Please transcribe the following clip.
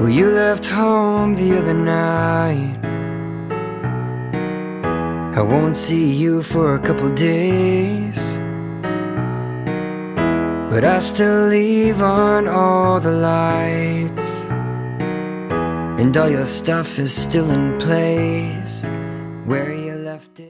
Well, you left home the other night. I won't see you for a couple days. But I still leave on all the lights. And all your stuff is still in place. Where you left it.